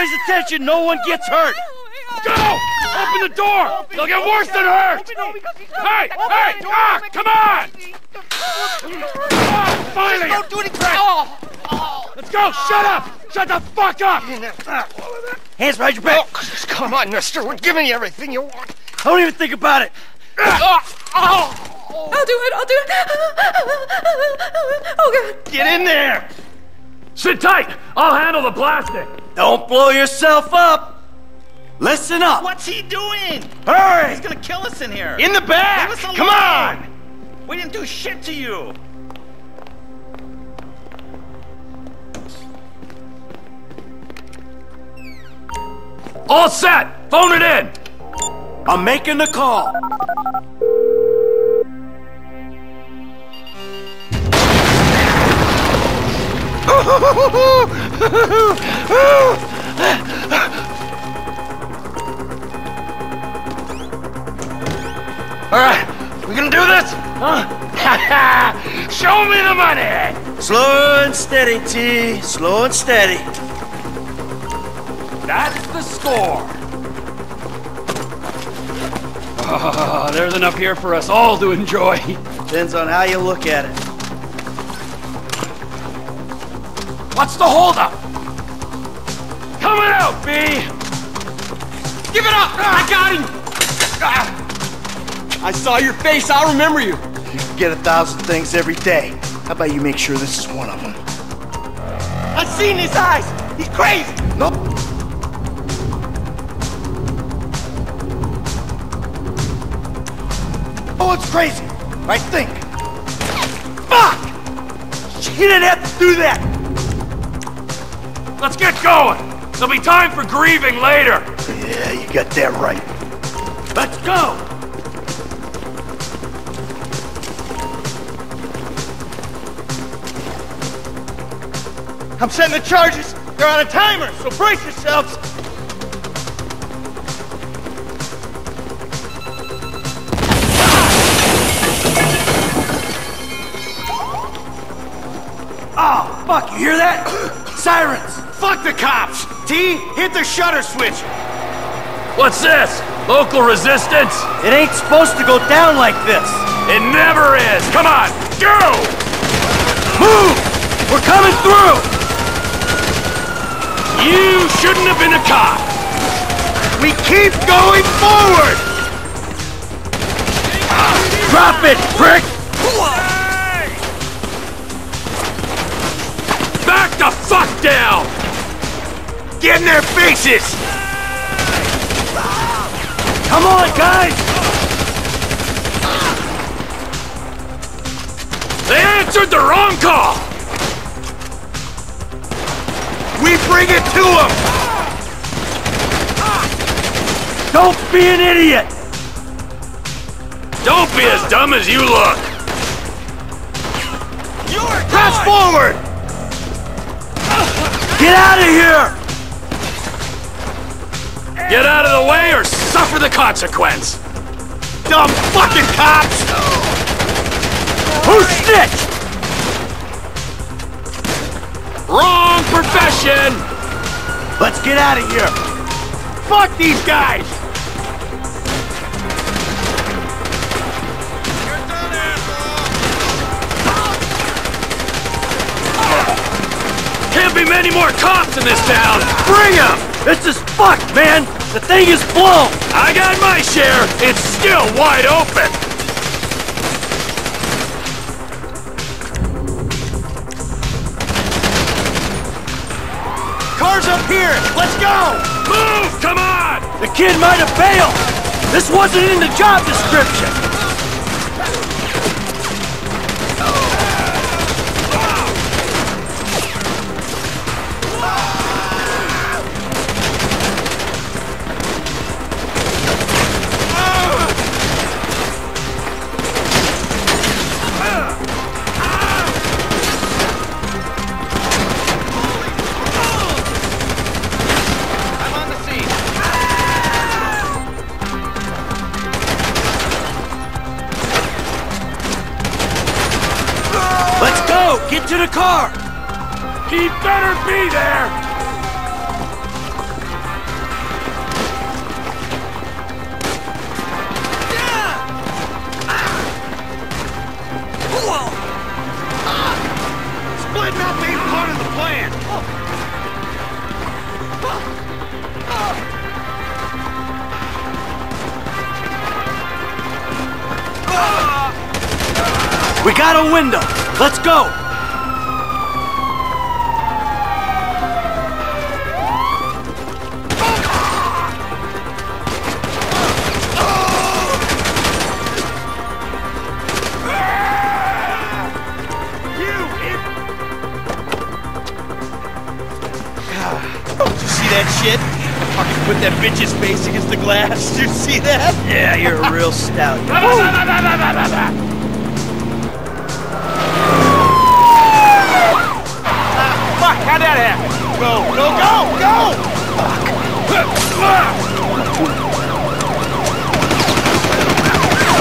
pays attention. No one gets hurt. Go! Open the door! They'll get worse than hurt! Hey! Hey! Ah! Come on! Ah, finally! Don't do any crap! Let's go! Shut up! Shut the fuck up! Hands behind your back. Come on, mister. We're giving you everything you want. Don't even think about it. Oh, I'll do it. I'll do it. Oh God. get in there! Sit tight! I'll handle the plastic! Don't blow yourself up. Listen up. What's he doing? Hurry. He's gonna kill us in here. In the back! Leave us Come on! We didn't do shit to you. All set! Phone it in! I'm making the call. All right, we gonna do this? Huh? Show me the money! Slow and steady, T. Slow and steady. That's the score! Ah, there's enough here for us all to enjoy. Depends on how you look at it. What's the holdup? Coming out, B! Give it up! I got him! Ah. I saw your face. I'll remember you. You can get a thousand things every day. How about you make sure this is one of them? I've seen his eyes. He's crazy. Nope. Oh, it's crazy. I think. Fuck! She didn't have to do that. Let's get going! There'll be time for grieving later! Yeah, you got that right. Let's go! I'm setting the charges. They're on a timer, so brace yourselves. Oh, fuck, you hear that? Sirens! Fuck the cops. T, hit the shutter switch. What's this? Local resistance? It ain't supposed to go down like this. It never is! Come on, go! Move! We're coming through! You shouldn't have been a cop! We keep going forward. Drop it, prick! Back the fuck down! Get in their faces. Come on, guys! They answered the wrong call! We bring it to them. Don't be an idiot! Don't be as dumb as you look! Press forward. Get out of here! Get out of the way or suffer the consequence! Dumb fucking cops. Who's snitched? Wrong profession! Let's get out of here! Fuck these guys. Can't be many more cops in this town! Bring him! This is fucked, man! The thing is blown! I got my share! It's still wide open! Cars up here. Let's go. Move! Come on! The kid might have failed! This wasn't in the job description! Better be there! Split not being part of the plan! We got a window! Let's go! Face glass. Did you see that? Yeah, you're a real stallion. Fuck, how'd that happen? Go, go, go, go! Fuck.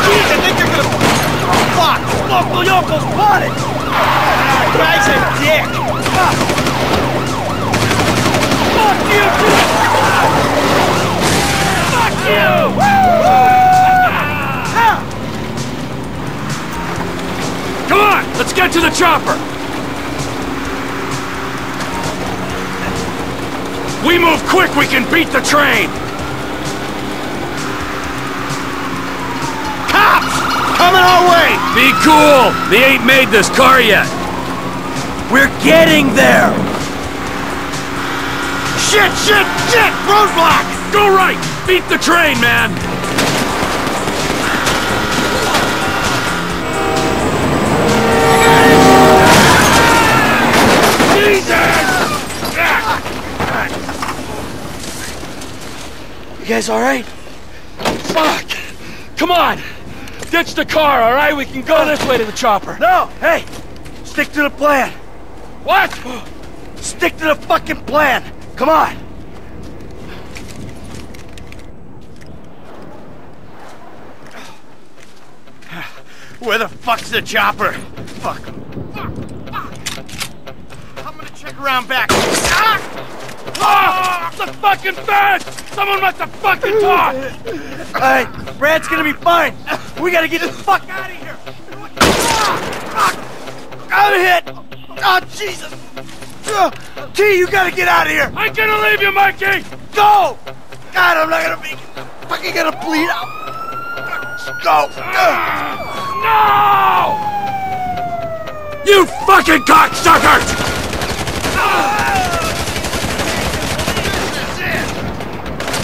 Jeez, I think they're gonna... Fuck! Local Yoko spotted! Ah, guy's a dick! Fuck! Fuck you, too! Come on, let's get to the chopper! We move quick, we can beat the train! Cops! Coming our way! Be cool! They ain't made this car yet! We're getting there! Shit, shit, shit! Roadblock! Go right! Beat the train, man! You guys alright? Fuck! Come on! Ditch the car, alright? We can go this way to the chopper. No! Hey! Stick to the plan! What? Stick to the fucking plan! Come on! Where the fuck's the chopper? Fuck. Fuck. Fuck. I'm gonna check around back. Ah! Ah! The fucking fence! Someone must have fucking talked! Alright, Brad's gonna be fine! We gotta get the fuck out of here! Ah! I'm hit! Oh, Jesus! Ugh. T, you gotta get out of here! I'm gonna leave you, Mikey! Go! God, I'm not gonna be fucking gonna bleed out! Go! No! You fucking cocksuckers!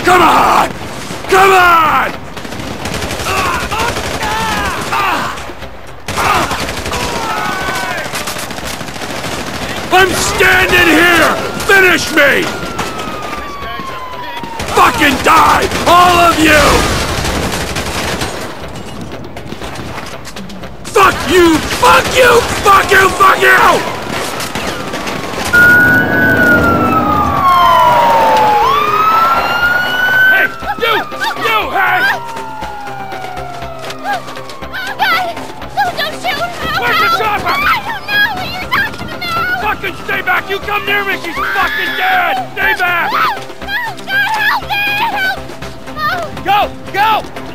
Come on! Come on! I'm standing here! Finish me! Fucking die! All of you! You! Fuck you! Fuck you! Fuck you! Stay back! You come near me! She's fucking dead! Stay back! No! No! God, help me! Help! No! Go! Go!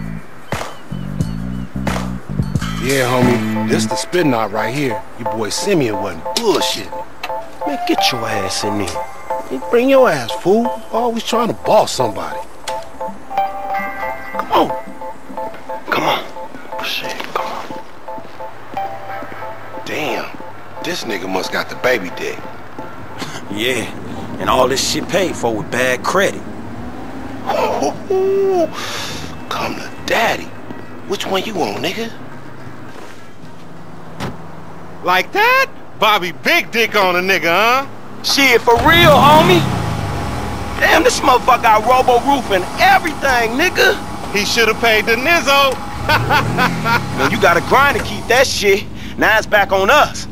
Yeah, homie. This the spin knot right here. Your boy Simeon wasn't bullshitting. Man, get your ass in there. Hey, Bring your ass, fool. Always trying to boss somebody. Come on. Come on. Oh, shit, come on. Damn. This nigga must got the baby dick. Yeah, and all this shit paid for with bad credit. Come to daddy. Which one you on, nigga? Like that? Bobby big dick on a nigga, huh? Shit, for real, homie. Damn, this motherfucker got robo roof and everything, nigga. He should have paid the nizzo. Man, you gotta grind to keep that shit. Now it's back on us.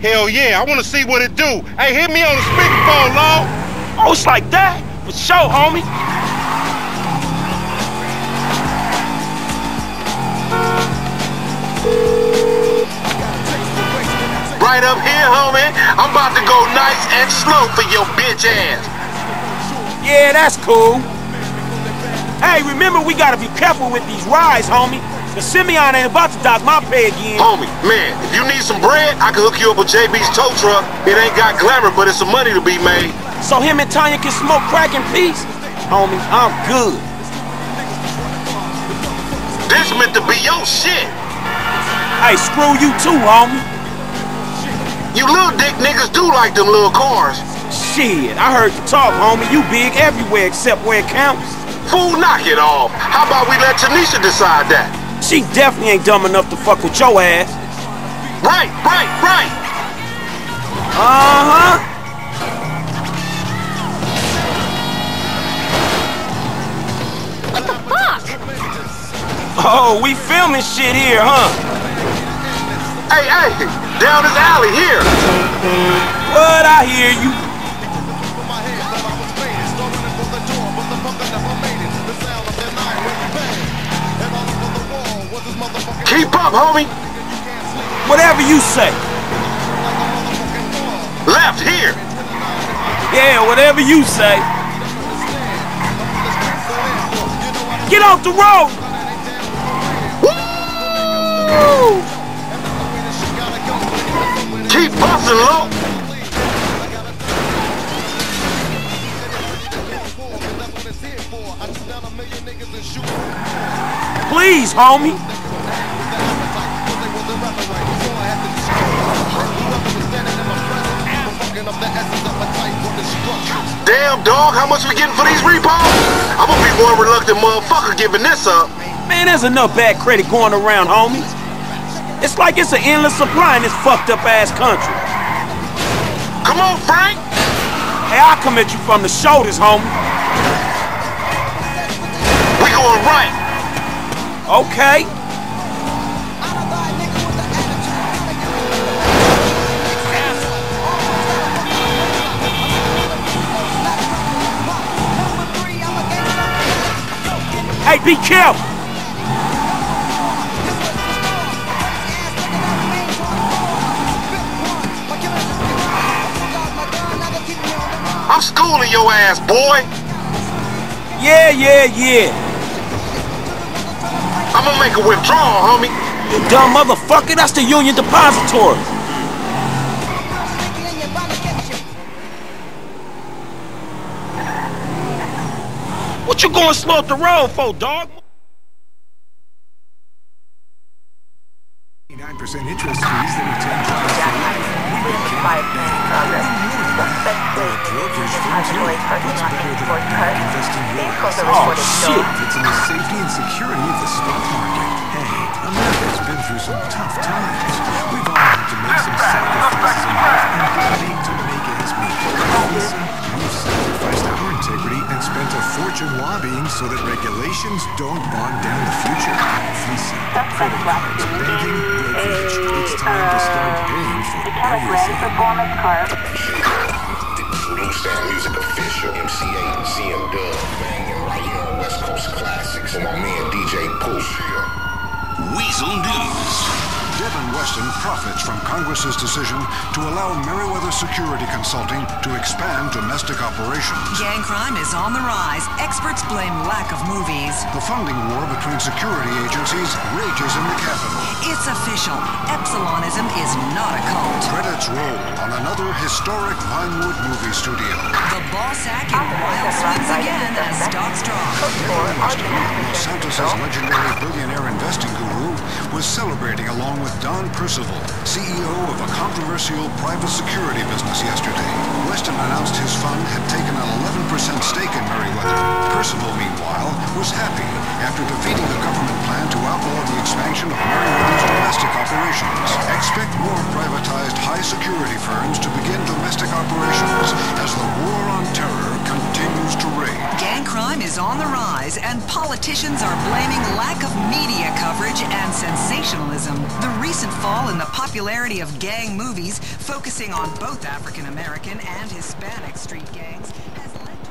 Hell yeah, I wanna see what it do. Hey, hit me on the speakerphone, Law. Oh, it's like that? For sure, homie. Right up here, homie. I'm about to go nice and slow for your bitch ass. Yeah, that's cool. Hey, remember we gotta be careful with these rides, homie. The Simeon ain't about to dock my pay again. Homie, man, if you need some bread, I can hook you up with JB's tow truck. It ain't got glamour, but it's some money to be made. So him and Tanya can smoke crack in peace? Homie, I'm good. This meant to be your shit. Hey, screw you too, homie. You little dick niggas do like them little cars. Shit, I heard you talk, homie. You big everywhere except where it counts. Fool, knock it off. How about we let Tanisha decide that? She definitely ain't dumb enough to fuck with your ass. Right, right, right. Uh-huh. What the fuck? Oh, we filming shit here, huh? Hey, hey, down this alley here. What? I hear you. Keep up, homie. Whatever you say. Left here. Yeah, whatever you say. Get off the road! Woo! Keep busting, low. Please, homie. Damn, dog, how much we getting for these repos? I'm gonna be one reluctant motherfucker giving this up. Man, there's enough bad credit going around, homies. It's like it's an endless supply in this fucked up ass country. Come on, Frank. Hey, I'll come at you from the shoulders, homie. We going right. Okay. Hey, be careful! I'm your ass, boy. Yeah, yeah, yeah. I'm gonna make a withdrawal, homie. You dumb motherfucker, that's the Union Depository. What you going slow up the road for, dog? 9% interest fees that attend Five minutes progress. Suspect brokerage firms here. What's better than investing your Oh, shit. It's in the safety and security of the stock market. Hey, America's been through some tough times. We've all had to make some sacrifices in life and to make ends meet. Lisa, we've sacrificed our integrity and spent a fortune lobbying so that regulations don't bog down the future. Lisa, credit cards, banking, brokerage. It's time to start paying for everything. Performance card. Blue Sound Music official, MC8, CM Dub, banging right here on West Coast Classics, and my man DJ Pooh. Weazel News. Devin Weston profits from Congress's decision to allow Merryweather Security Consulting to expand domestic operations. Gang crime is on the rise. Experts blame lack of movies. The funding war between security agencies rages in the Capitol. It's official. Epsilonism is not a cult. Credits roll on another historic Vinewood movie studio. The BAWSAQ in wild swings again as stocks drop. Weston, Los Santos' legendary billionaire investing guru, was celebrating along with Don Percival, CEO of a controversial private security business yesterday. Weston announced his fund had taken an 11% stake in Merryweather. Percival, meanwhile, was happy after defeating the government plan to outlaw the expansion of Merryweather's domestic operations. Expect more privatized high-security firms to begin domestic operations as the war on terror continues to rage. Gang crime is on the rise, and politicians are blaming lack of media coverage and sensationalism. The recent fall in the popularity of gang movies, focusing on both African American and Hispanic street gangs, has led to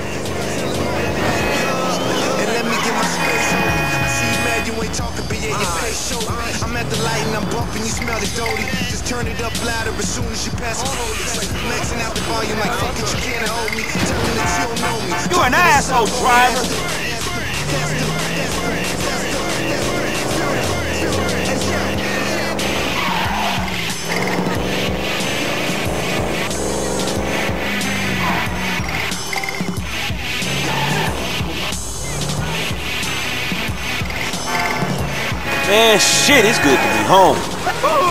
Turn it up louder as soon as you pass it. It's like maxing out the volume like fuck it, you can't hold me. Tell me that you don't know me. You an asshole, driver. Man, shit, it's good to be home.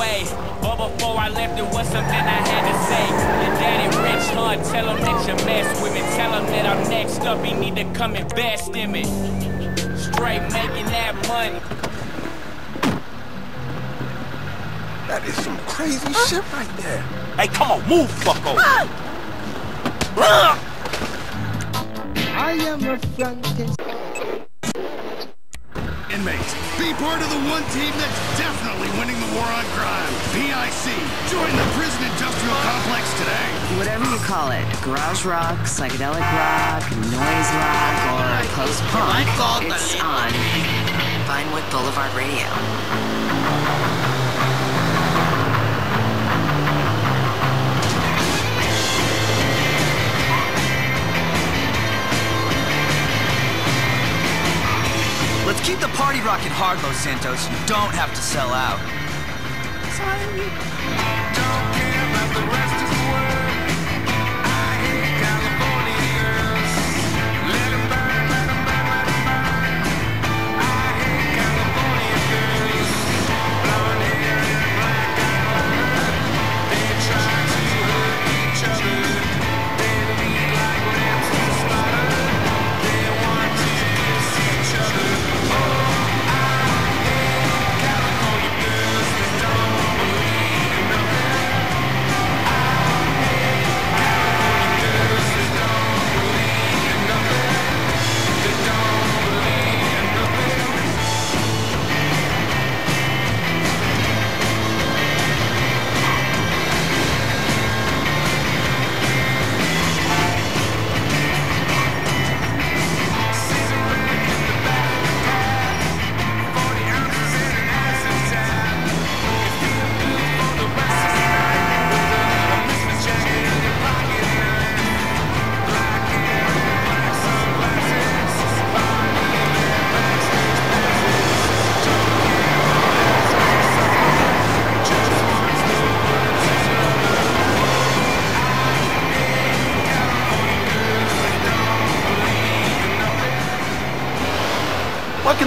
Go. But before I left, it was something I had to say. Your daddy rich, huh? Tell him that you mess with me. Tell him that I'm next up. He need to come invest in me. Straight making that money. That is some crazy shit right there. Hey, come on, move, fucko. I am a Frankenstein. Inmates, be part of the one team that's definitely winning the war on crime. PIC. Join the prison industrial complex today. Whatever you call it, garage rock, psychedelic rock, noise rock, or post-punk, it's on Vinewood Boulevard Radio. Let's keep the party rocking hard, Los Santos. You don't have to sell out. What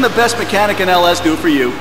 the best mechanic in LS do for you?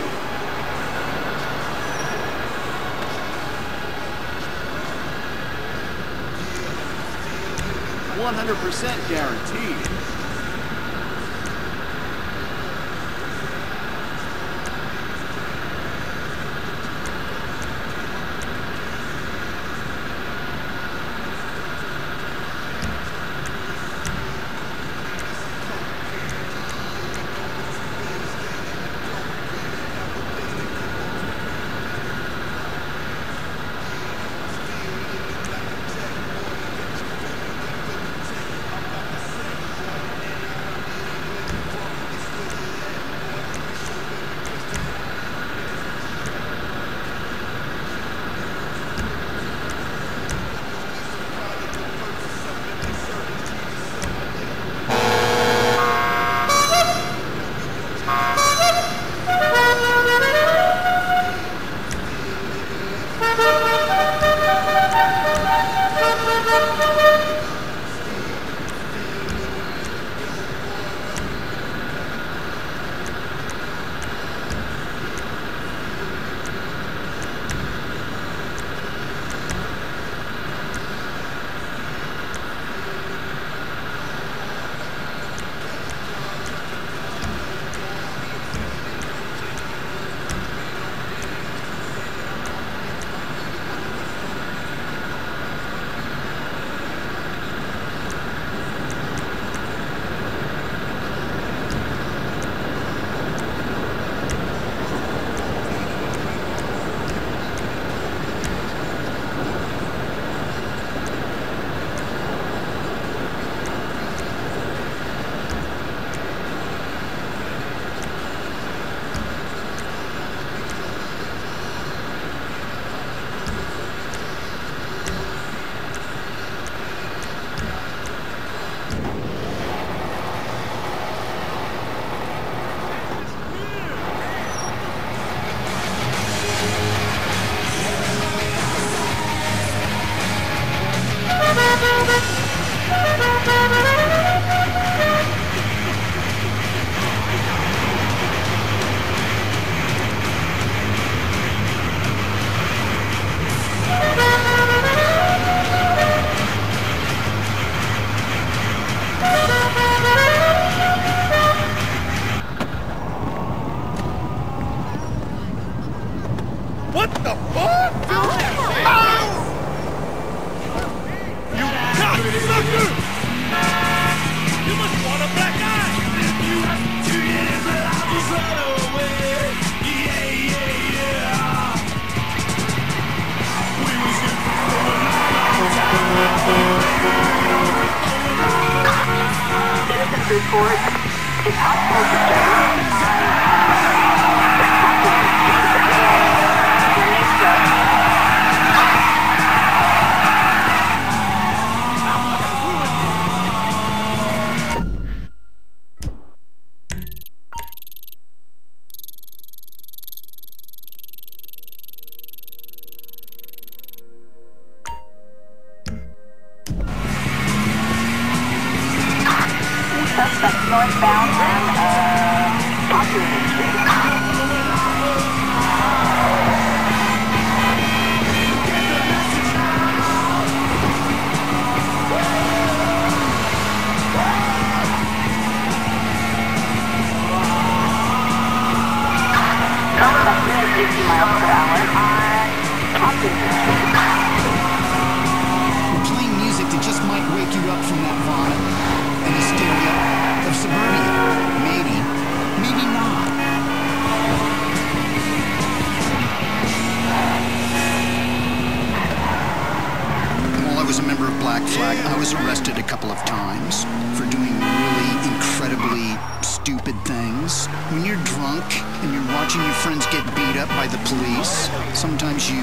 Was arrested a couple of times for doing really incredibly stupid things. When you're drunk and you're watching your friends get beat up by the police, sometimes you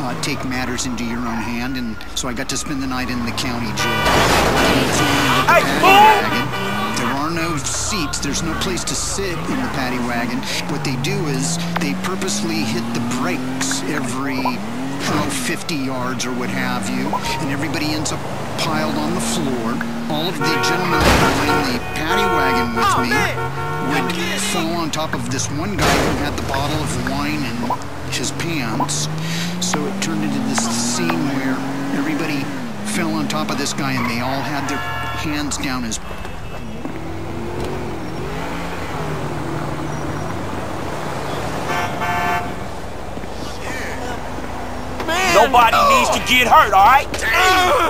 uh, take matters into your own hand, and so I got to spend the night in the county jail. Hey, There are no seats. There's no place to sit in the paddy wagon. What they do is they purposely hit the brakes every oh, 50 yards or what have you, and everybody ends up piled on the floor. All of the gentlemen that were in the paddy wagon with me would fall on top of this one guy who had the bottle of wine in his pants. So it turned into this scene where everybody fell on top of this guy and they all had their hands down his Nobody needs to get hurt, all right? Oh,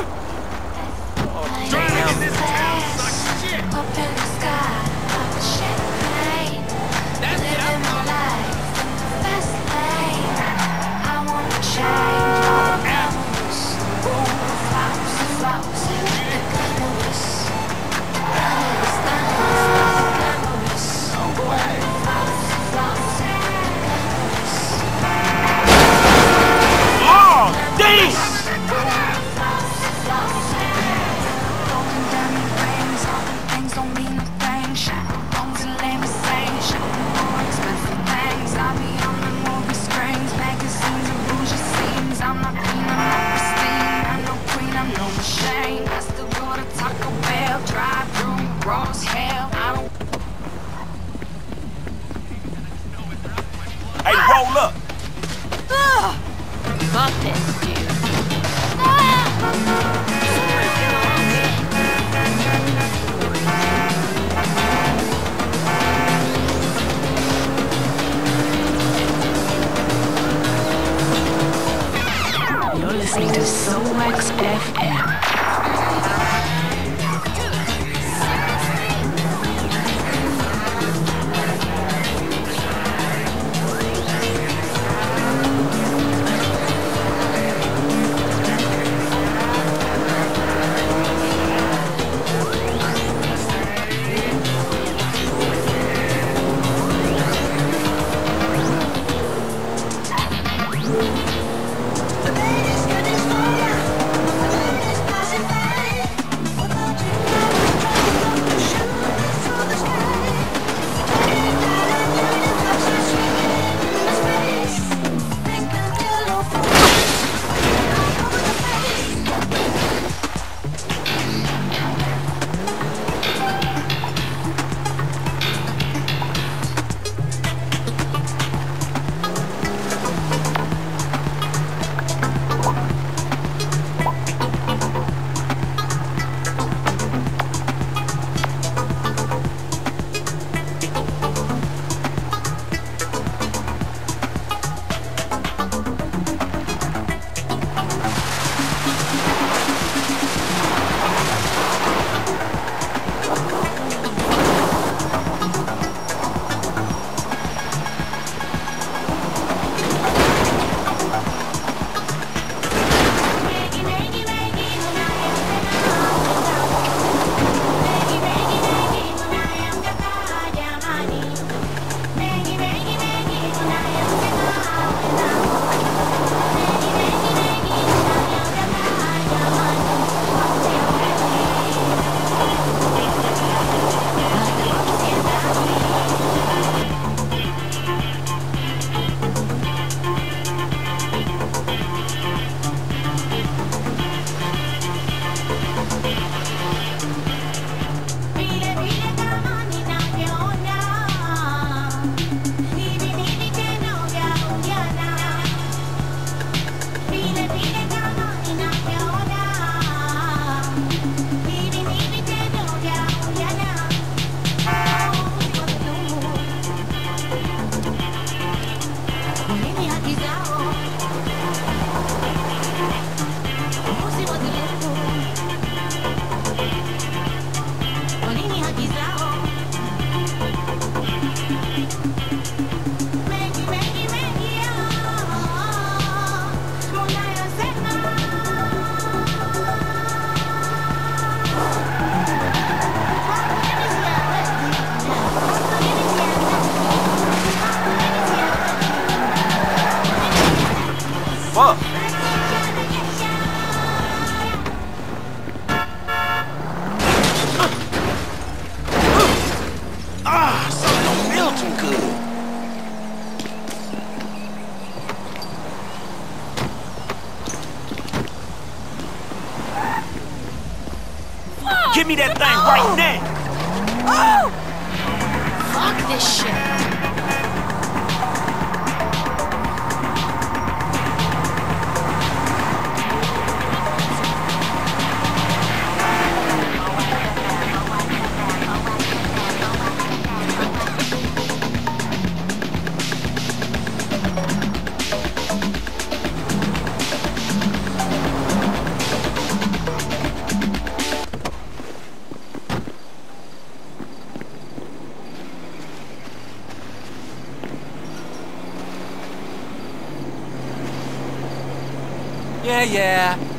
Yeah, yeah.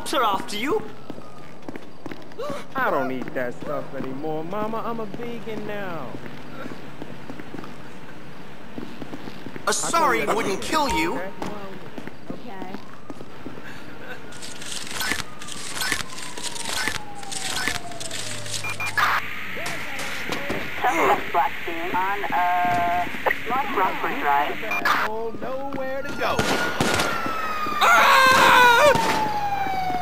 Cops are after you. I don't eat that stuff anymore, Mama. I'm a vegan now. A sorry wouldn't kill you. Okay. Southwest Blackfein on uh, North Rockford Drive. Oh, nowhere to go.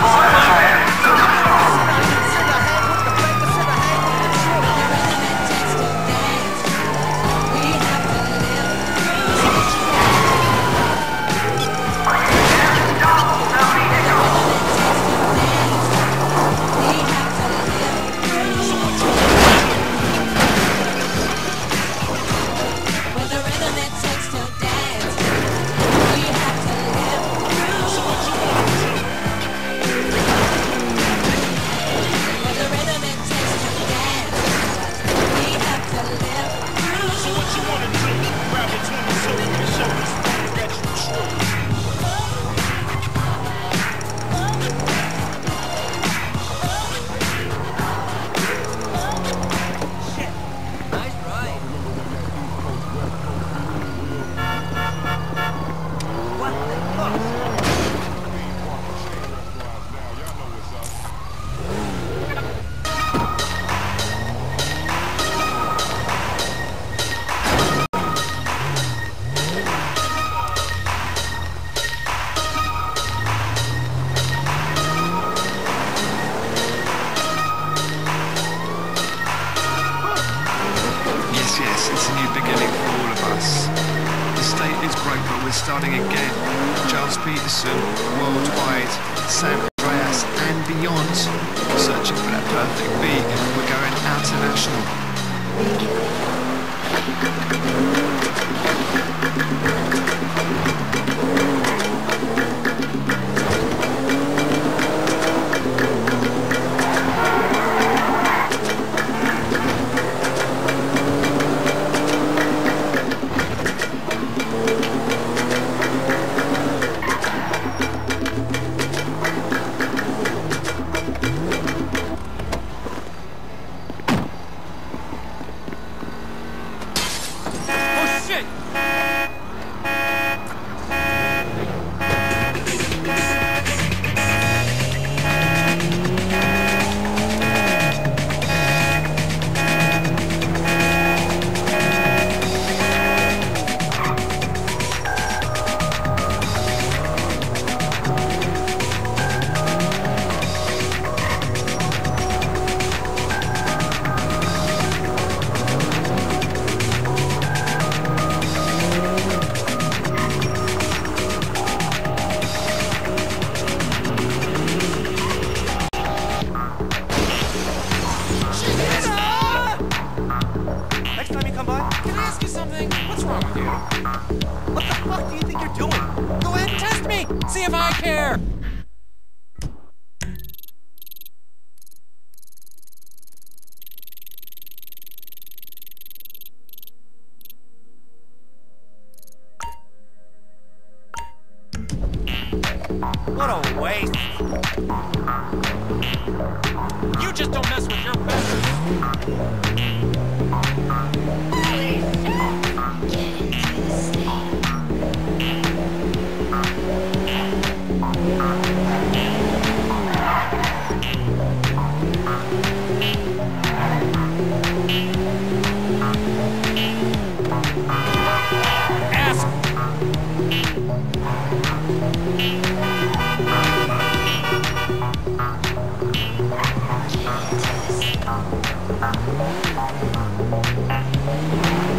Yes,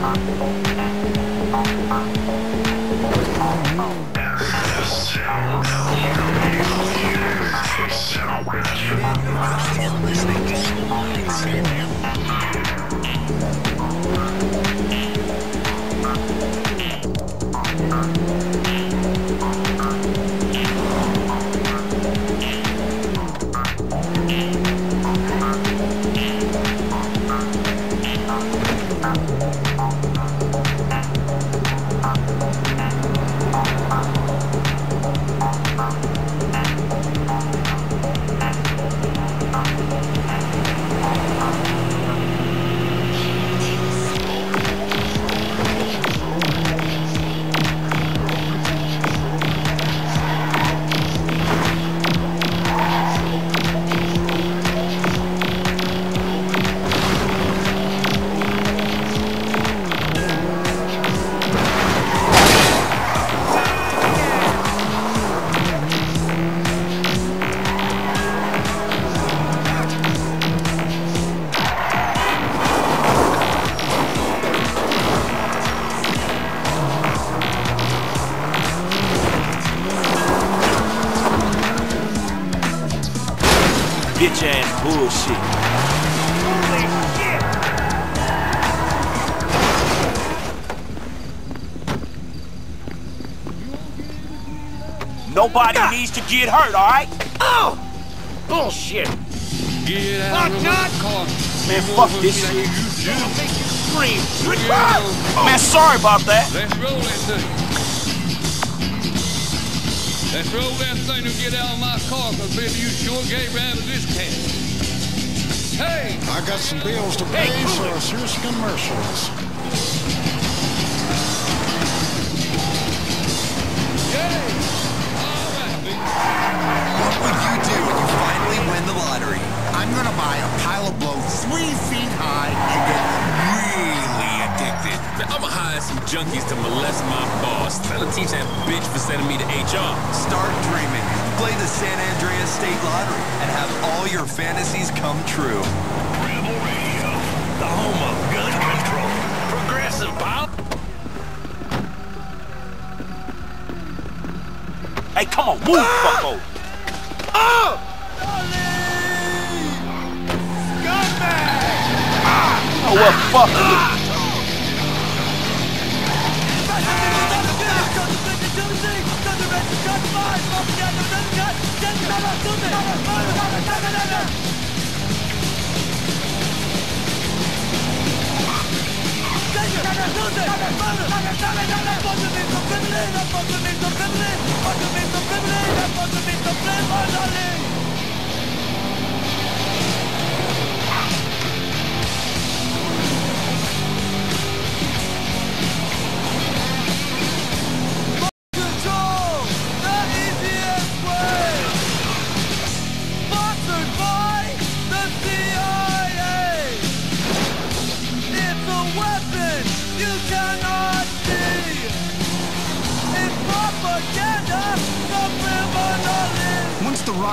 Bitch Nobody needs to get hurt, all right? Oh! Bullshit. Get out of my car. Man, fuck this shit. Scream. Man, sorry about that. Let's roll that thing. Let's roll that thing to get out of my car, because baby, you sure gave out a discount. Hey! I got some bills to pay, so here's some commercials. I'm gonna buy a pile of blow three feet high and get really addicted. Man, I'ma hire some junkies to molest my boss. That'll teach that bitch for sending me to HR. Start dreaming. Play the San Andreas State Lottery and have all your fantasies come true. Rebel Radio, the home of gun control, progressive power. Hey, come on, move, ah! fucko! Oh! Oh, well, fuck you. Once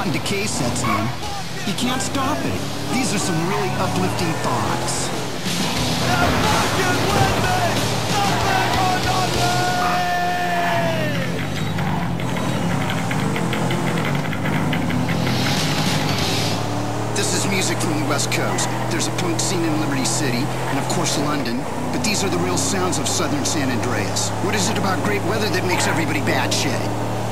decay sets in, you can't stop it. These are some really uplifting thoughts. This is music from the West Coast. There's a punk scene in Liberty City, and of course London. But these are the real sounds of southern San Andreas. What is it about great weather that makes everybody bad shit?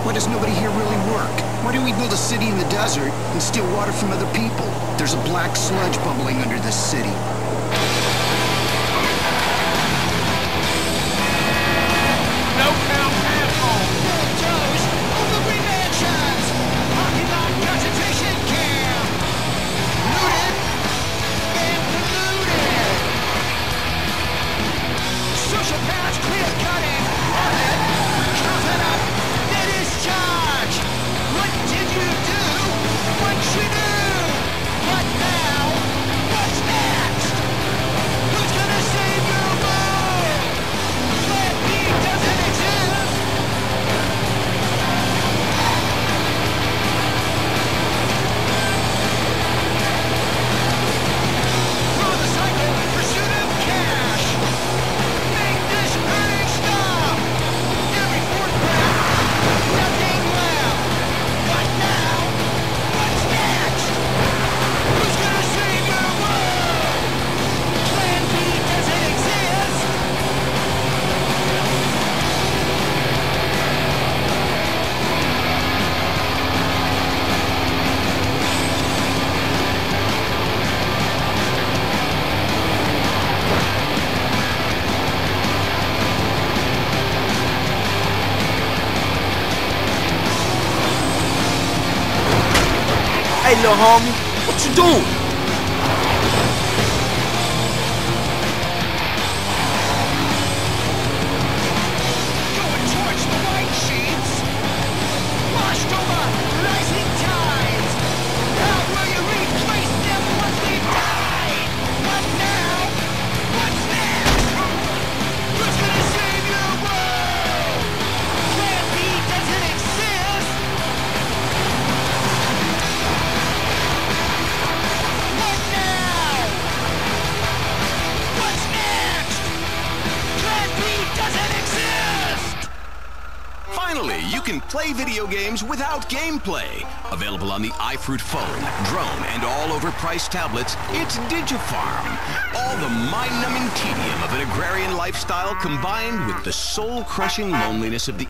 Why does nobody here really work? Why do we build a city in the desert and steal water from other people? There's a black sludge bubbling under this city. Little homie, video games without gameplay. Available on the iFruit phone, drone, and all overpriced tablets, it's Digifarm. All the mind-numbing tedium of an agrarian lifestyle combined with the soul-crushing loneliness of the